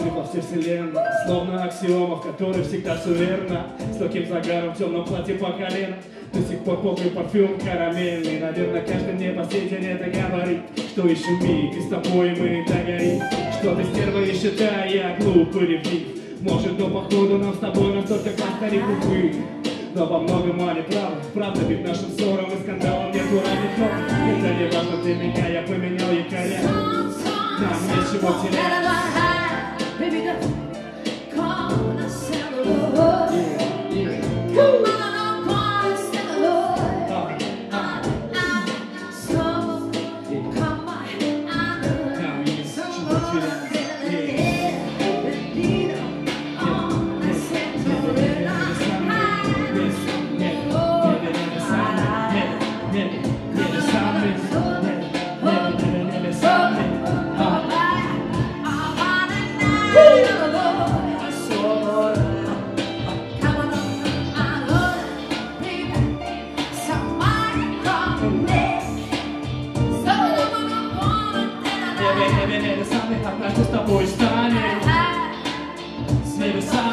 Три во всей вселенной, словно аксиома, в которой всегда все верно. С таким загаром в темном платье по колено. До сих пор помню парфюм карамельный Наверное, каждый мне по сей день это говорит Что еще миг, и с тобой мы догорим Что ты стерва еще та, я глупый ревнив. Может, но походу нам с тобой настолько как-то увы но во многом они правы Правда, ведь нашим ссорам и скандалам нету равных ног. Это не важно для меня, я поменял якоря Нам нечего терять с небесами,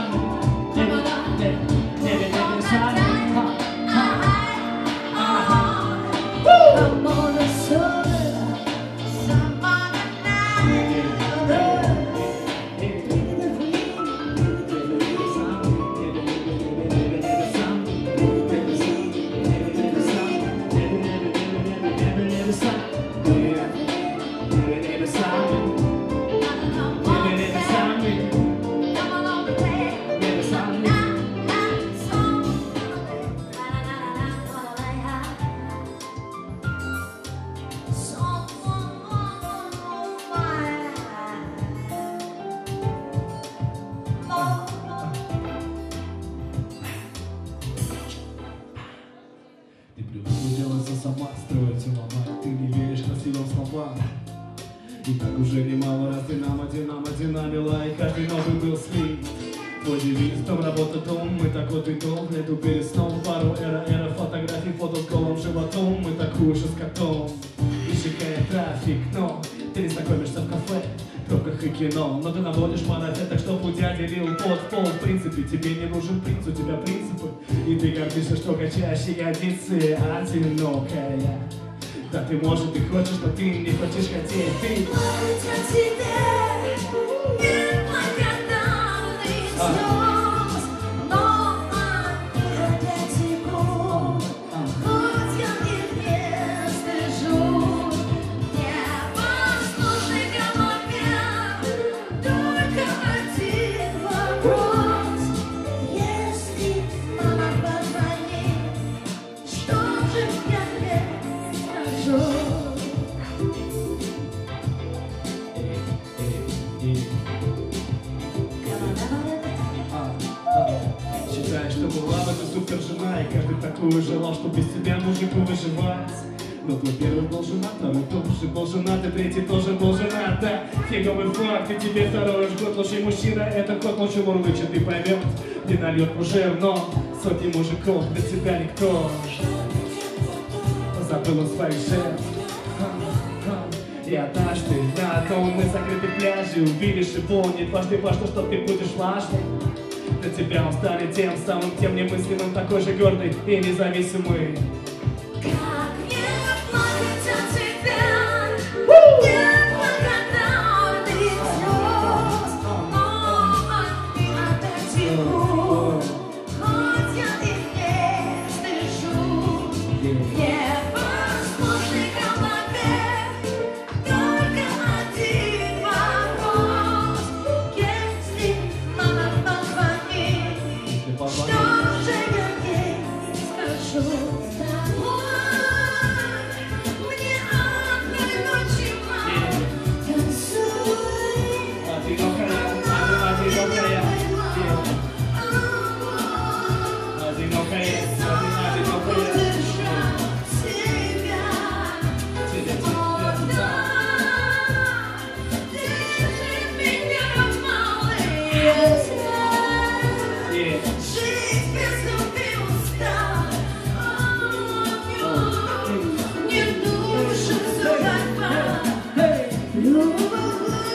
И так уже немало раз ты нам один, нам один намела И каждый новый был слив Твой девиз, дом, работа, дом Мы так вот идем, в лету перед сном Пару эра, эра фотографий, фото с голым животом. Мы такую же с котом И шикает трафик, но Ты не знакомишься в кафе пробках и кино. Но ты наводишь марафет, так что путь я делил под пол. В принципе, тебе не нужен принц, у тебя принципы. И ты гордишься, что качаешь ягодицы одинокая Да ты может и хочешь, но ты не хочешь хотеть Ты Что была бы ты супер жена И каждый такую желал, что без тебя мужику выживать. Но твой первый был женат, второй тоже был женат, и третий тоже был женат, да. Фиговый факт, и тебе второй год. Лучший мужчина Это кот лучше мурлычет и поймет, где нальет уже, но Сотни мужиков, для тебя никто. Забыл он своих жертв и однажды на одном мы закрытой пляже Увидишь его не дважды важно, что ты будешь важным. Для тебя он станет тем самым, тем немыслимым Такой же гордый и независимый Thank you.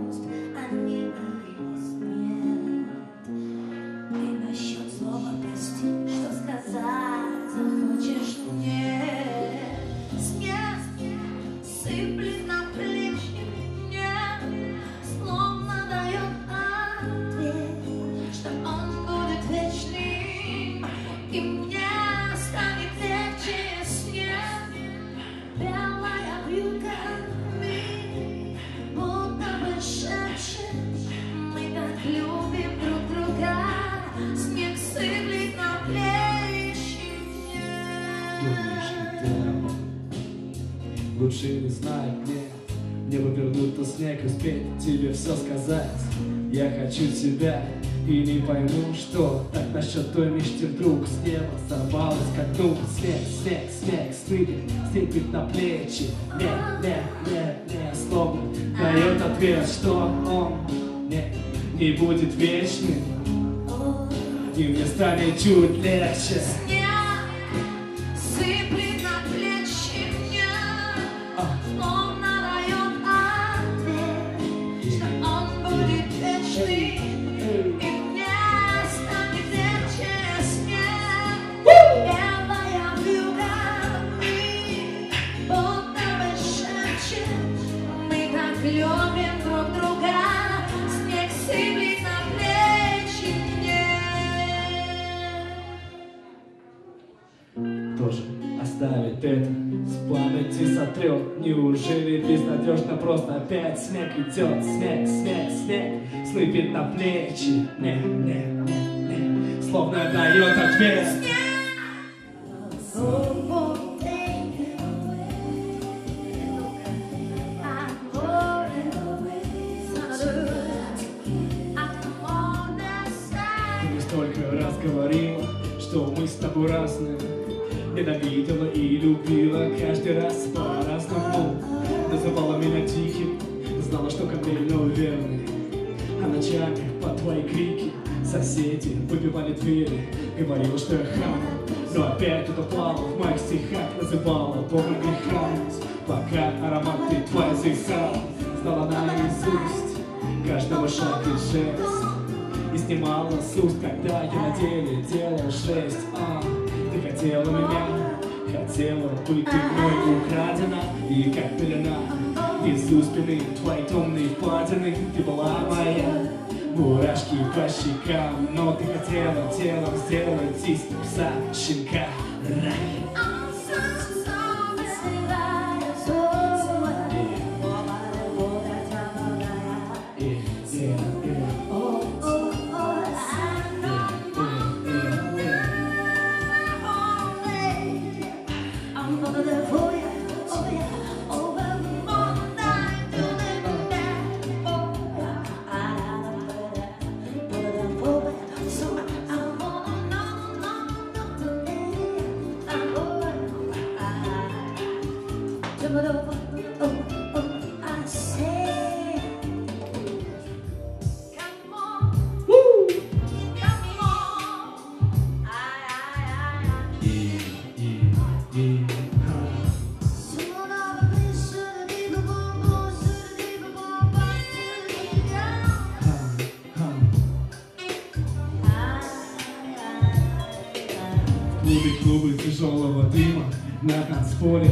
Бы вернуть тот снег успеть тебе все сказать. Я хочу тебя и не пойму, что Так насчет той мечты вдруг с неба сорвалась как дум Снег, снег, снег, сыпет, сыпет на плечи. Не, не, не, не, словно дает ответ, что он не, не будет вечным. И мне станет чуть легче это с памяти сотрет Неужели безнадежно просто опять снег идет Снег, снег, снег слыпит на плечи. Не, не, не, не. Словно дает ответ Ты мне столько раз говорила, что мы с тобой разные Ненавидела и любила каждый раз по-разному. Называла меня тихим, знала, что ко неуверенный А ночами под твои крики соседи выбивали двери. Говорила, что я хам, но опять утопала в моих стихах. Называла Богом греха, пока аромат ты твой засал Знала наизусть каждого шага и жест. И снимала с уст, когда я на деле делал жесть а, хотела меня, хотела быть мной украдена И как пелена из спины твои темные впадины Ты была моя, мурашки по щекам Но ты хотела телом сделать из пса щенка. Ра.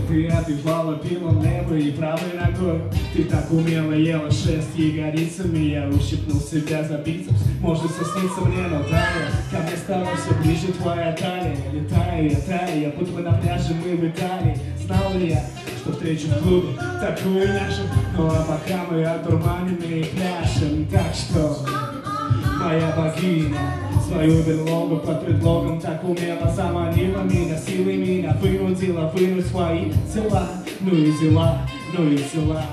Ты отбивала пивом небо и правой ногой Ты так умело ела шесть ягодицами Я ущипнул себя за бицепс. Может соснится мне, но далее Ко мне стала все ближе твоя талия. Летаю я, таю, я будто бы на пляже мы в Италии. Знал ли я, что встречу в клубе такую нашу Ну а пока мы одурманены и пляшем Так что моя богиня Свою берлогу под предлогом так умело заманила меня Силой меня вынудила вынуть свои дела Ну и дела, ну и дела